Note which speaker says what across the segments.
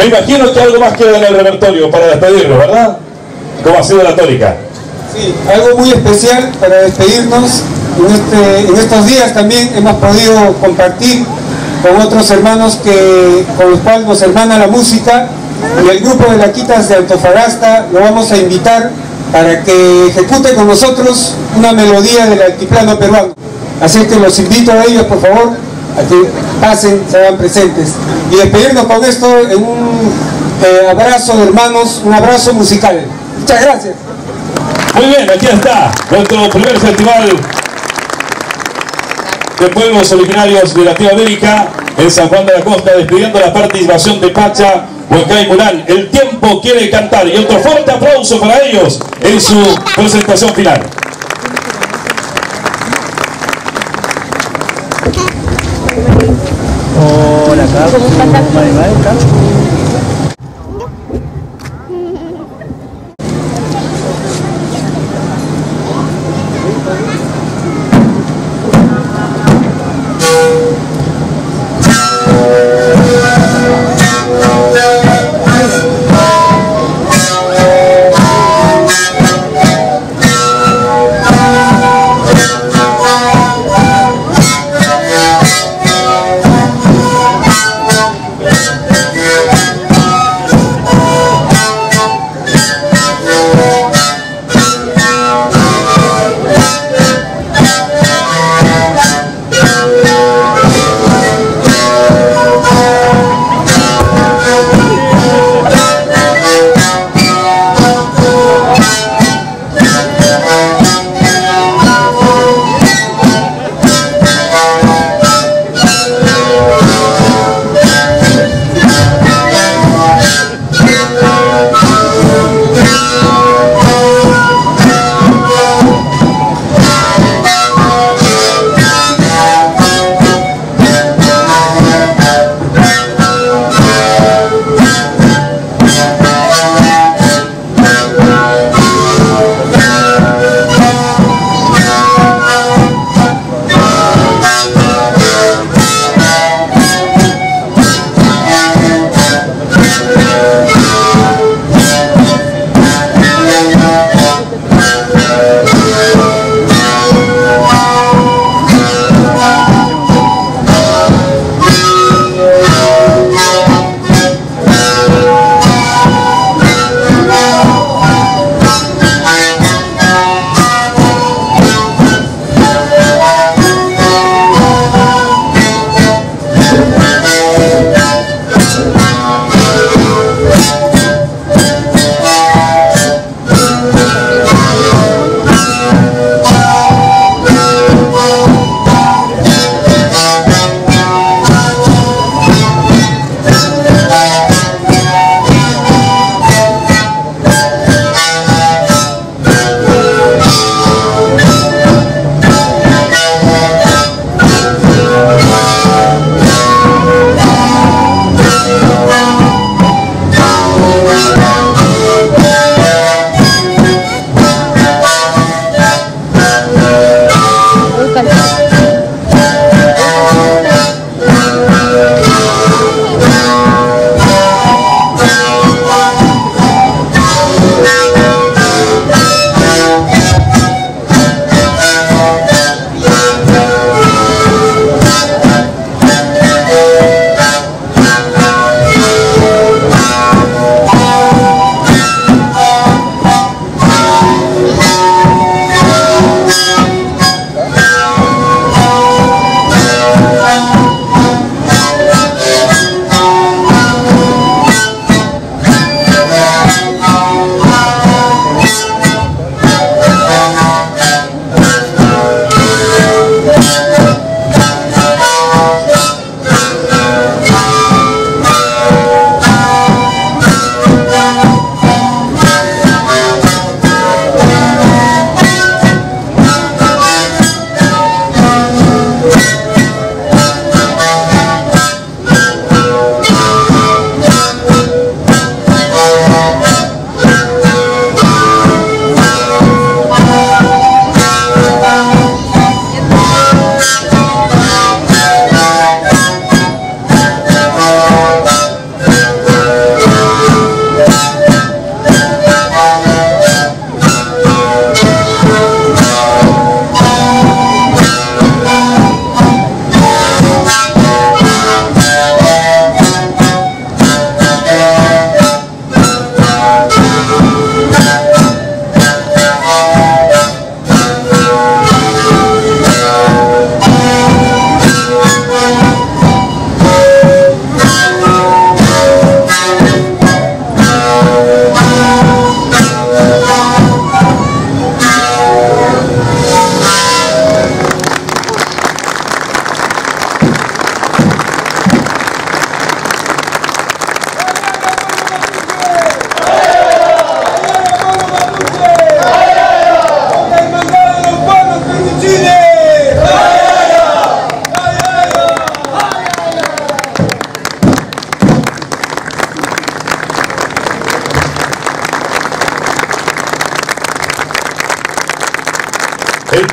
Speaker 1: Me imagino que algo más queda en el repertorio para despedirlo, ¿verdad? ¿Cómo ha sido la tónica?
Speaker 2: Sí, algo muy especial para despedirnos. En, este, en estos días también hemos podido compartir con otros hermanos que, con los cuales nos hermana la música y el grupo de la Quitas de Antofagasta lo vamos a invitar para que ejecute con nosotros una melodía del altiplano peruano. Así que los invito a ellos, por favor, a que pasen, se presentes. Y despedirnos con esto en un eh, abrazo de hermanos, un abrazo musical. Muchas gracias.
Speaker 1: Muy bien, aquí está nuestro primer festival de pueblos originarios de Latinoamérica en San Juan de la Costa, despidiendo la participación de Pacha, Huacay Mural. El tiempo quiere cantar y otro fuerte aplauso para ellos en su presentación final.
Speaker 3: Hola, Carlos.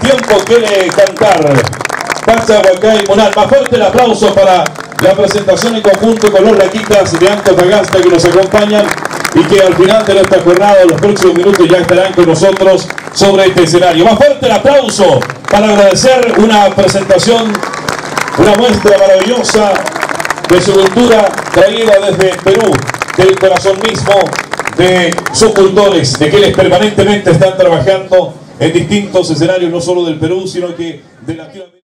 Speaker 1: Tiempo quiere cantar. Pacha, Huacay, Munal. Más fuerte el aplauso para la presentación en conjunto con los Laquitas de Antofagasta que nos acompañan y que al final de nuestra jornada, los próximos minutos, ya estarán con nosotros sobre este escenario. Más fuerte el aplauso para agradecer una presentación, una muestra maravillosa de su cultura traída desde Perú, del corazón mismo de sus cultores, de quienes permanentemente están trabajando en distintos escenarios, no solo del Perú, sino que de Latinoamérica.